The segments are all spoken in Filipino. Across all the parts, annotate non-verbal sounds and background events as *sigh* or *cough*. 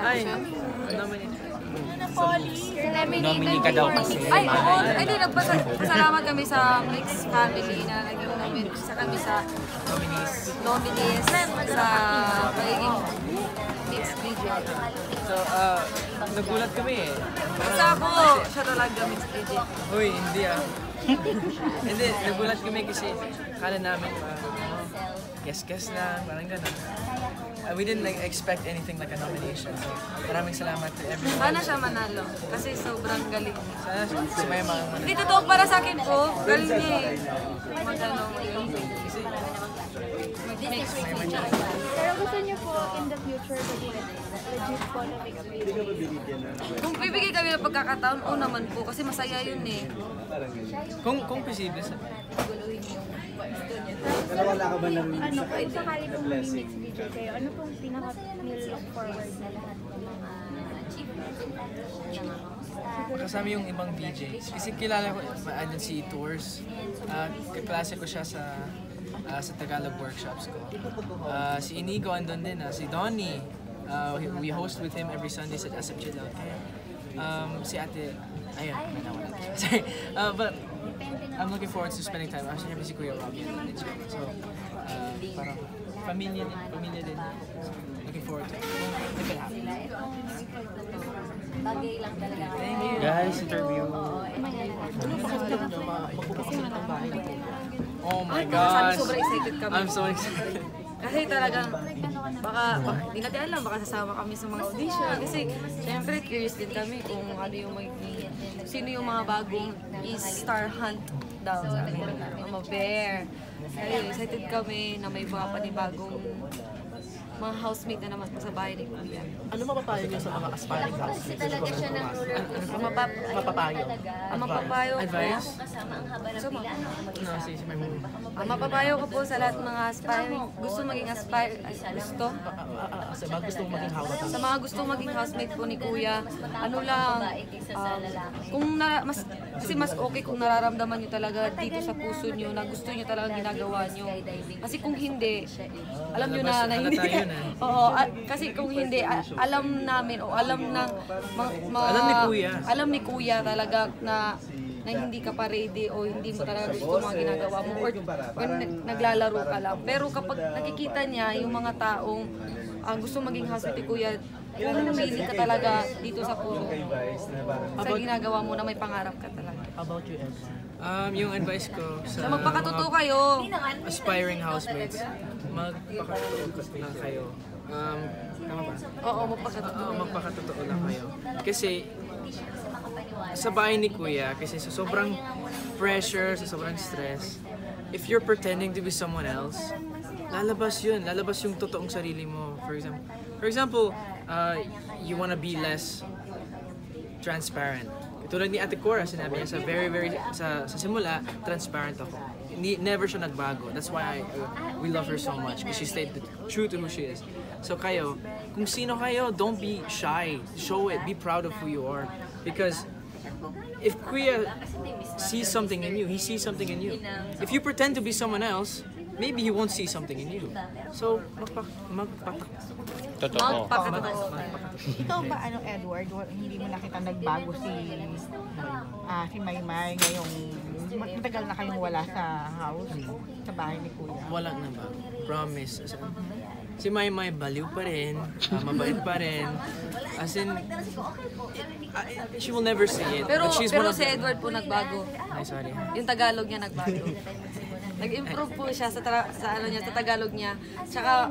Ay, nominate. Nominee ka daw kasi. Ay, oo. Ay, di, nagpasalamat kami sa Mix Family na naging namin sa kami sa Nominees. nominees sa pagiging Mix DJ. So, uh, nagulat kami eh. Basta ako, siya talaga Mix DJ. Uy, hindi ah. *laughs* hindi, nagulat kami kasi kala namin uh, ano, guess-guess lang, parang gano'n. Uh, we didn't like, expect anything like a nomination. So, maraming salamat to everyone. Sana siya manalo kasi sobrang galing. Sana si Maya mga mga Hindi totoo para sa akin po, galing niya eh. Magano, mag-mix. Pero gusto niyo po in the future legit, legit po na video. Kung bibigay kami ng pagkakataon, oo naman po kasi masaya yun eh. kung, kung posible sa... Pero wala ka ba ng Ano po, if sakali pong mix DJ kayo, ano pong pinaka-look forward na lahat ng mga achievements Kasama yung ibang DJs. Kasi kilala ko, ano si Tours. Uh, kaklase ko siya sa ah, sa Tagalog workshops ko. Ah, si Inigo andun din, ah, si Donnie. Ah, we- we host with him every Sunday sa Asap Chill Um, si ate, ayun, nawala na. *laughs* Sorry. Ah, but I'm looking forward to spending time. Actually, si Kuya Robbie. So, ah, parang pamilya din, pamilya din. So, looking forward to it. If it happens. Bagay lang talaga. Thank you. Guys, interview. Oh my Sabi gosh. sobrang excited kami. I'm so excited. Kasi talagang, baka, baka hindi natin alam, baka sasama kami sa mga audition. Kasi, syempre, curious din kami kung ano yung magiging, sino yung mga bagong is-star hunt daw sa kanila. Mga bear. Ayun, excited kami na may mga panibagong mga housemate na naman sa bahay ni Kuya. Ano mapapayo niyo sa mga aspiring housemates? talaga siya ng roller Ang mapap Mapapayo. ang mapapayo ko, Advice? kasama ang haba ng pila. No, si, si my mom. ang mapapayo ko po sa lahat ng mga aspiring, gusto maging aspire, ay, gusto, Ah, ah, ah, Sa mga gustong maging housemate. Sa mga gustong maging housemate po ni Kuya, ano lang, um, kung na, mas, kasi mas okay kung nararamdaman nyo talaga dito sa puso nyo na gusto nyo talaga ginagawa nyo. Kasi kung hindi, alam nyo na, na hindi. Eh. *laughs* Oo, a- kasi kung hindi, a- alam namin o alam ng mga, Alam ni Kuya. Alam ni Kuya talaga na na hindi ka pa ready o hindi mo talaga gusto mga ginagawa mo or, or nag- naglalaro ka lang. Pero kapag nakikita niya yung mga taong ang gusto maging housemate ni Kuya, pumili ka talaga dito sa puso mo. Sa ginagawa mo na may pangarap ka talaga. How about you, Edmar? Um, yung advice ko sa Na magpakatotoo mga kayo. aspiring housemates, magpakatotoo lang kayo. Um, tama ba? Oo, magpakatotoo. Oo, magpakatotoo lang kayo. Kasi sa bahay ni Kuya, kasi sa sobrang pressure, sa sobrang stress, if you're pretending to be someone else, lalabas yun. Lalabas yung totoong sarili mo. For example, for example uh, you wanna be less transparent. Tulad ni Ate Cora, sinabi niya sa very, very, sa, sa simula, transparent ako. Ni, never siya nagbago. That's why I, we love her so much because she stayed true to who she is. So kayo, kung sino kayo, don't be shy. Show it. Be proud of who you are. Because if Kuya sees something in you, he sees something in you. If you pretend to be someone else, maybe he won't see something in you. So, magpak, magpak, Totoo. Magpakatotoo. Ikaw ba, ano, Edward, wa- hindi mo nakita nagbago si, ah si Maymay ngayong matagal na kayong wala sa house, sa bahay ni Kuya? Wala na ba? Promise. As in, si May May baliw pa rin, ah, mabait pa rin. As in, I- she will never say it. Pero, but she's pero one of si Edward po nagbago. Ay, sorry. Yung Tagalog niya nagbago. Nag-improve po siya sa, tra- sa ano niya, sa Tagalog niya. Tsaka,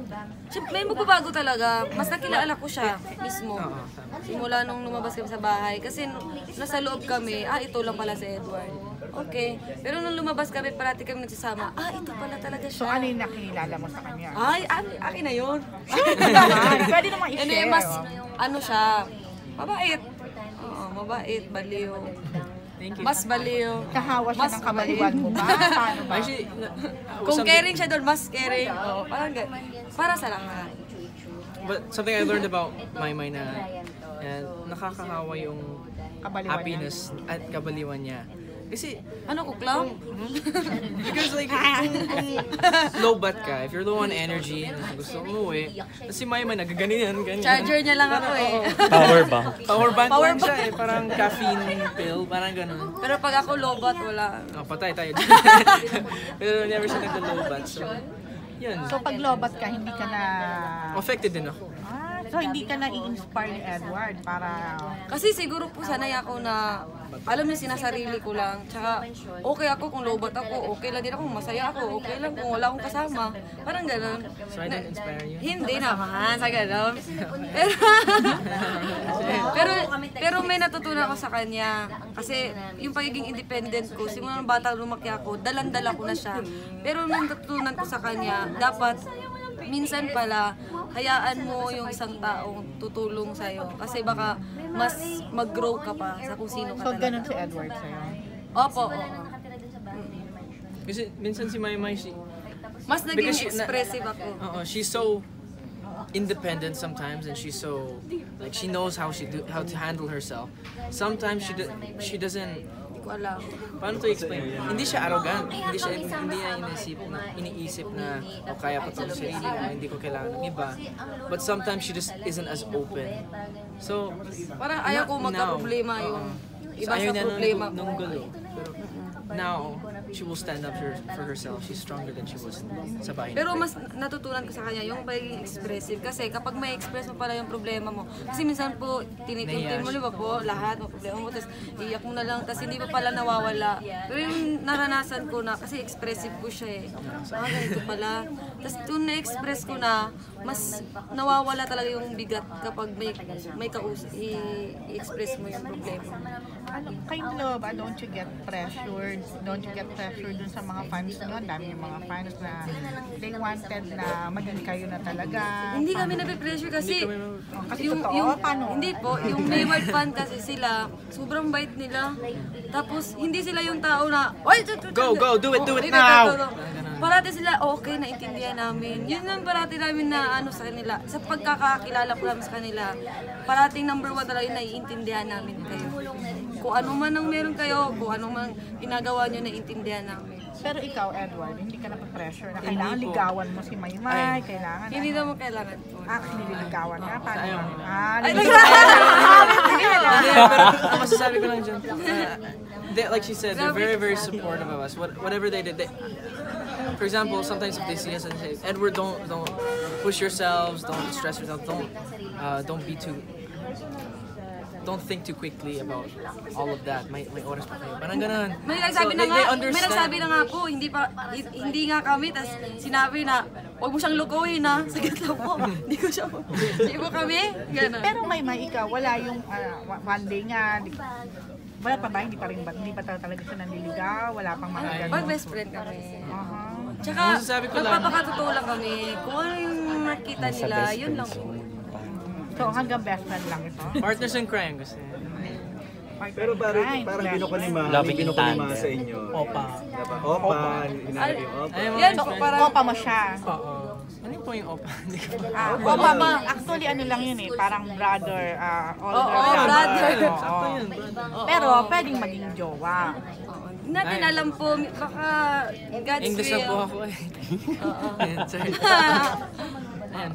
may magbabago talaga. Mas nakilala ko siya mismo. Simula nung lumabas kami sa bahay. Kasi nasa loob kami, ah, ito lang pala si Edward. Okay. Pero nung lumabas kami, parati kami nagsasama, ah, ito pala talaga siya. So, ano yung nakilala mo sa kanya? Ay, akin, akin na yun. Pwede naman Ano i-share. eh, mas, ano siya, mabait. Oo, mabait, baliw. Thank you. Mas baliw. Kahawa siya Mas ng kabaliwan mo ba? Paano ba? *laughs* Actually, na, Kung caring siya doon, mas caring. Oo, parang gan- Para sa lahat. But something I learned about May May na and nakakahawa yung happiness at kabaliwan niya. Kasi, Ano ko, clown? *laughs* because like, kung, kung low bat ka, if you're low on energy, gusto mo umuwi, tapos si Maya man nagaganyan, ganyan. Charger niya lang ako eh. Power bank. Power bank Power lang siya eh, parang caffeine pill, parang ganun. Pero pag ako lobat, wala. Oh, patay tayo. *laughs* Pero never siya nagka-low bat, so, yun. So pag lobat ka, hindi ka na... Affected din ako. So hindi ka na i-inspire ni Edward para... Kasi siguro po sanay ako na alam niya sinasarili ko lang. Tsaka okay ako kung lobat ako, okay lang din ako, kung masaya ako, okay lang kung wala akong kasama. Parang gano'n. So I didn't inspire you? Hindi naman, sa gano'n. Pero, *laughs* pero, pero may natutunan ako sa kanya. Kasi yung pagiging independent ko, simula ng bata lumaki ako, dalandala ko na siya. Pero nung natutunan ko sa kanya, dapat minsan pala, hayaan mo yung isang taong tutulong sa'yo. Kasi baka mas mag-grow ka pa sa kung sino ka So talaga. ganun si Edward sa'yo. Opo, oo. Kasi minsan si she, Mas naging Because she- na- expressive ako. uh, she's so independent sometimes and she's so like she knows how she do how to handle herself sometimes she do, she doesn't ko alam. paano to explain? Hindi siya arrogant. Hindi siya hindi niya iniisip na iniisip na o kaya pa to sa sarili ko hindi ko kailangan ng iba. But sometimes she just isn't as open. So Parang ayaw ko magka-problema yung iba sa problema ko. nung gulo. Pero now she will stand up for, for herself she's stronger than she was sa bahay Pero mas natutunan ko sa kanya yung pagiging expressive. Kasi kapag may express mo pala yung problema mo, kasi minsan po tinitintin mo, di ba po, lahat ng problema mo, tapos iyak mo na lang, tapos hindi pa pala nawawala. Pero yung naranasan ko na, kasi expressive ko siya eh. Ah, ganito pala. Tapos kung na-express ko na, mas nawawala talaga yung bigat kapag may may kaus i-express mo yung problema. Ano, kind of, ah, don't you get pressured? Don't you get pressured dun sa mga fans nyo? Ang dami yung mga fans na they wanted na maging kayo na talaga. Hindi kami nape-pressure kasi Kasi totoo, paano? hindi po, yung Mayward fan kasi sila, sobrang bait nila. Tapos hindi sila yung tao na, Go, tut." go, do it, do it now! Parati sila, okay, naintindihan namin. Yun lang parati namin na ano sa kanila. Sa pagkakakilala ko namin sa kanila, parating number one talaga yung naiintindihan namin kayo. Kung ano man ang meron kayo, kung ano man ginagawa nyo, naiintindihan namin. Pero ikaw, Edward, hindi ka na Hindi kailangan po. ligawan mo si Maymay, kailangan na. Hindi naman kailangan po. Actually, niligawan ka. Paano? Ayaw. Ah, Ay, niligawan. *laughs* Masasabi ko lang dyan, uh, they, like she said, they're very, very supportive of us. What, whatever they did, they, for example, sometimes if they see us and say, Edward, don't don't push yourselves, don't stress yourself, don't uh, don't be too don't think too quickly about all of that. May may oras pa kayo. Parang ganun. May nagsabi So, na they- nga, they may nagsabi na nga po, hindi pa hi- hindi nga kami tas sinabi na huwag mo siyang lukuhin ha. *laughs* Saglit lang po. *laughs* Hindi ko siya Hindi po kami. Ganun. Pero Maymay, ikaw, wala yung wa- one day nga, di, wala pa ba? Hindi pa rin ba? Hindi pa talaga siya nanliligaw? Wala pang mga Pag ganun? best friend kami. Aha. Tsaka, ko lang- kami. Kung ano yung nakita nila, yun lang. So hanggang best friend lang ito? Partners in crime kasi. Pero parang, parang ginukulima, may tandem. sa inyo. Opa. Diba? Opa, hinahanap yung opa. Yan, friend. parang, Opa mo siya. Oo. Ano yung po yung opa? *laughs* Ah, opa mo. Actually, ano lang yun eh. Parang brother. ah, older Oo, brother. Sakto yun, brother. Pero pwedeng maging jowa. Hindi natin alam po, baka God's English na will. po ako eh. *laughs* Ayan, sorry. Ayan.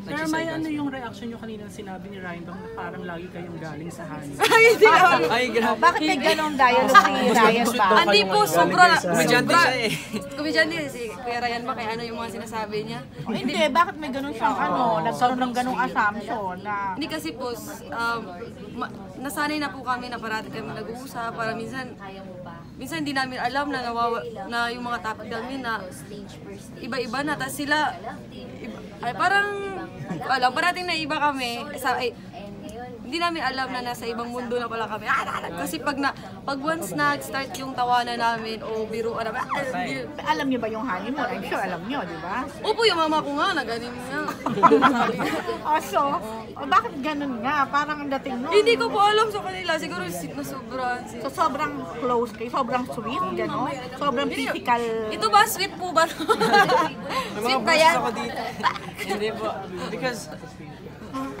Pero may ano yung reaction nyo kanina sinabi ni Ryan Dong na parang lagi kayong galing sa honey. *laughs* Ay, hindi namin. *laughs* Ay, grabe. Bakit may ganong dialogue si Ryan ba? Hindi po, sobra. Komedyante sobra. siya eh. Komedyante si Kuya Ryan ba kaya ano yung mga sinasabi niya? Hindi, bakit may ganon siyang ano, nagkaroon ng ganong assumption na Hindi kasi po, um, nasanay na po kami na parati kami nag-uusap para minsan minsan hindi namin alam na nawawa, na yung mga topic namin na iba-iba na. Tapos sila iba, ay parang alam parating na iba kami. Sa ay, hindi namin alam na nasa ibang mundo na pala kami. Ah, ah, ah. kasi pag na pag once nag-start yung tawanan namin o biruan namin, alam niyo ba yung honeymoon? I'm sure alam niyo, di ba? Opo, yung mama ko nga, na ganun nga. Sabi niya. Oh, *laughs* so, oh, bakit ganun nga? Parang ang dating nun. Hindi ko po alam sa kanila. Siguro si- nasobrahan si... So, sobrang close kayo, sobrang sweet, gano'n? Sobrang physical. Ito ba? Sweet po ba? *laughs* Sweet ba yan? Hindi po. Because,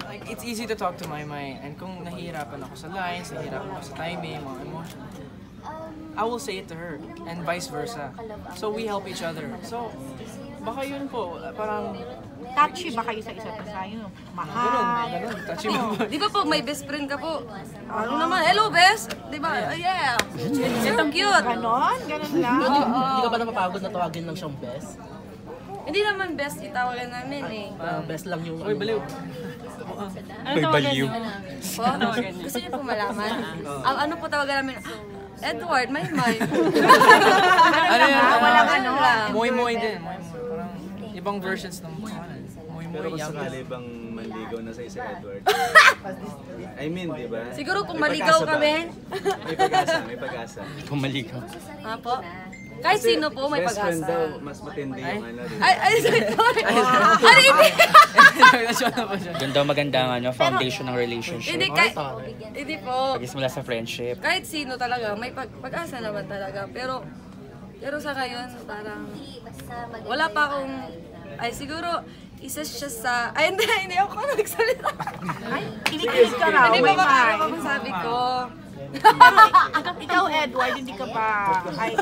like, it's easy to talk to my my and kung nahihirapan ako sa lines, nahihirapan ako sa timing, mga emotion, I will say it to her and vice versa. So we help each other. So baka yun po, parang Touchy ba kayo sa isa't isa? Yun, ganun, mahal. ganun, touchy mo. Di ba po, may best friend ka po? Ano naman, hello best! Di ba? Oh, yeah! So cute! Ganon? Ganon lang? Hindi ka ba napapagod na tawagin ng siyang best? Hindi naman best itawagan namin eh. Parang best lang yung... Uy, baliw. May baliw. Po? Gusto niyo po malaman? Ang ano po tawagan namin? Edward, may may. *laughs* Ano yan? Walang ah, ano. Moy Moy din. Moy Moy. Parang ibang versions ng Moy Pero Moy kung Yum. sakali bang manligaw na sa si Edward? *laughs* I mean, di ba? Siguro kung May maligaw pag-asa ba? kami. May pag-asa, may pag-asa. *laughs* Pumaligaw. Ha po? Kahit sino po may Best friend daw, pag-asa. mas matindi yung ano. di ba? Ay, ay, sorry. *laughs* Ano hindi? Doon daw maganda ang ano, foundation ng relationship. Hindi, kahit, hindi po. Pag-ismula sa friendship. Kahit sino talaga, may pag- pag-asa naman talaga. Pero, pero sa ngayon, parang, wala pa akong, ay siguro, isa siya sa, ay hindi, *laughs* hindi ako nagsalita. Ay, kinikilig ka raw, Hindi may ba may. ba kung sabi ko? Ikaw, Edward, hindi ka ba... Ay,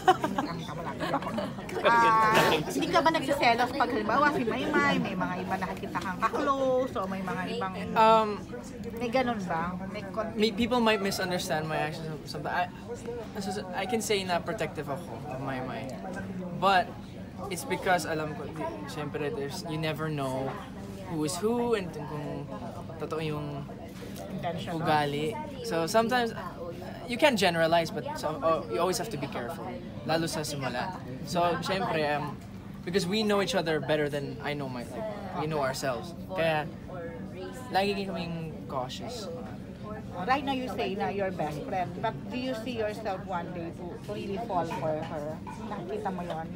Ah, hindi ka ba nagsiselos pag halimbawa si Maymay, may mga iba nakikita kang ka-close o may mga ibang... Um, May ganun ba? May people might misunderstand my actions. Something I, I can say na protective ako of my my. But it's because alam ko, di- syempre there's you never know who is who and kung totoo yung ugali. So sometimes uh, you can't generalize but so, oh, you always have to be careful. Lalo sa simula. So syempre um, because we know each other better than I know my like, we know ourselves. Kaya lagi kaming cautious. Right now you say na your best friend, but do you see yourself one day to, really fall for her? Nakikita mo yon?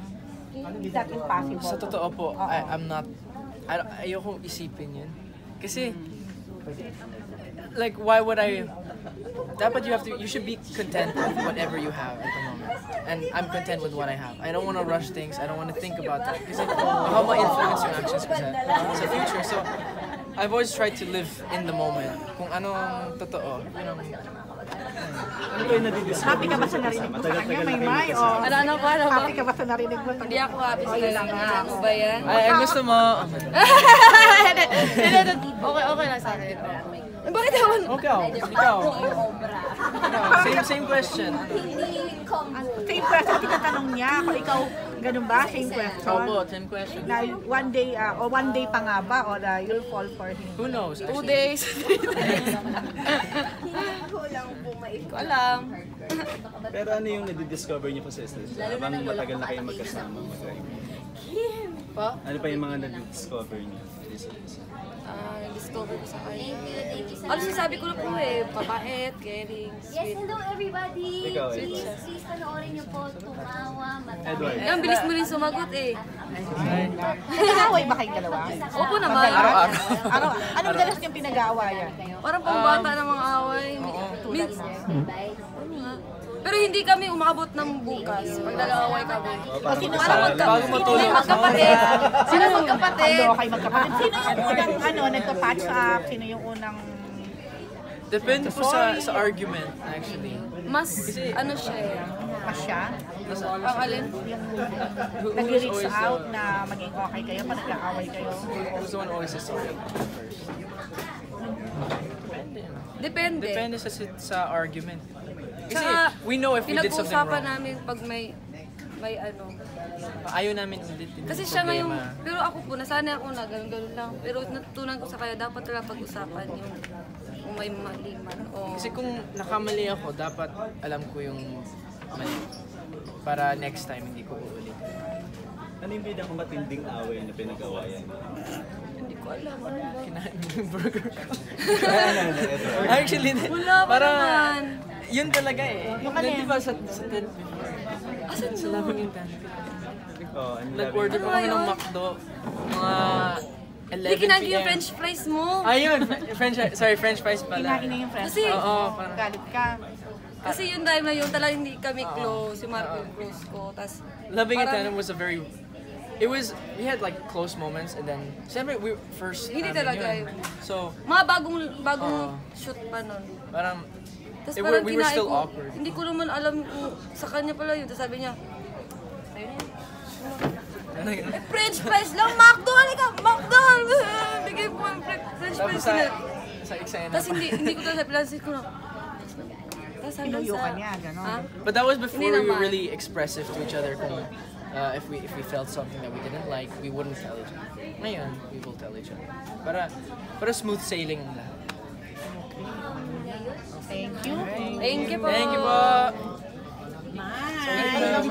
Is that impossible? Sa totoo po, Oo. I, I'm not, I, don't- ayoko isipin yun. Kasi, like, why would I, dapat you have to, you should be content with whatever you have at the moment. And I'm content with what I have. I don't want to rush things. I don't want to think about that. Kasi, how ma-influence yung actions ko sa, sa future. So, I've always tried to live in the moment. Kung ano ang totoo, yun ang, Ano ba yung nadidiscover Happy ka ba sa narinig mo sa kanya, may may? O magkasama. Ano, ano ba, ano ba? happy ka ba sa narinig mo? Hindi ako happy sa kanya. Ano ba yan? ay, ay gusto mo, *laughs* okay, okay lang sa akin. Bakit naman? ikaw, ikaw. Ikaw, Same, same question. Same question, tinatanong niya. Kung ikaw, ganun ba? Same question. Opo, same question. Na one day, ah, o one day pa nga ba, or uh, you'll fall for him? Who knows? Two days, three days. *laughs* *laughs* Hindi ko alam. Pero ano yung nadidiscover niyo po sa isa? Habang matagal na kayong magkasama, mag Po? Ano pa yung mga nadidiscover niyo? Ah, discover ko sa kanya. Ano sinasabi ko na po eh, papait, caring, Yes, sweet. hello everybody! Ikaw, please, Edward. please panoorin niyo po Tumawa, Matawa. Edward. Yan, bilis mo rin sumagot eh. Nag-aaway ba kayong dalawa? Opo naman. Araw-araw. Araw, anong dalas niyong pinag-aawayan? Parang pambata ng mga away. Mins- Ano nga? Pero hindi kami umabot ng bukas pag nag-aaway kami. Parang sino- Parang magka Bago matulog. magkapatid. Sino magkapatid? Ano kayo magkapatid? Sino yung unang ano, nagpa-patch up? Sino yung unang... Depende po sa sa argument, actually. Mas ano siya eh. Pa siya? Ang alin? Who, who's Nag-reach out the, na maging okay kayo pag nag-aaway kayo? who's the one always says sorry first? Depende. Depende. Sa sit- sa argument. Kasi Saka, we know if we did something pinag-uusapan wrong. namin pag may may ano. Ayaw namin ulit yung Kasi siya nga yung, pero ako po, nasanay ako na ganun-ganun lang. Pero natutunan ko sa kanya, dapat talaga pag-usapan yung kung may mali man. O, Kasi kung nakamali ako, dapat alam ko yung mali. Para next time hindi ko uulit. Ano yung pinakamatinding away na pinag-awayan? Ko alam. Ano? Kinain mo yung burger. ano, ano, Edward? Actually, Wala pa para, naman. Yun talaga eh. Yung ano Di ba sa, sa tent before? Asan Sa yun? labang yung tent. Oh, ano Nag-order Ano pa kami nga ng? McDo. Mga 11 Hindi kinain p.m. yung french fries mo. Ayun, french, sorry, french fries pala. Kinain na yung friends Kasi, Oo, oh, parang, Galit ka. kasi yung time na yun, talaga hindi kami close. Si Marco yung close ko. Tapos, Loving It Tandem was a very, it was, we had like close moments and then, siyempre, we first Hindi namin talaga yun. yun. So, mga bagong bagong Oo. shoot pa nun. parang, Tapos Eh, parang we- we were still ko, awkward. hindi ko naman alam kung sa kanya pala yun. Tapos sabi niya, eh, French fries lang, McDo, halika, McDo! *laughs* Bigay po yung French fries sa, sa eksena Tapos hindi, hindi ko to sa plansin ko na. Tapos hanggang Pinuyo sa... ka niya, gano'n. But that was before we were really expressive to each other kung uh, if we if we felt something that we didn't like, we wouldn't tell each other. Ngayon, we will tell each other. Para para smooth sailing ang lahat. Thank you. Thank you po. Thank you po! Bye.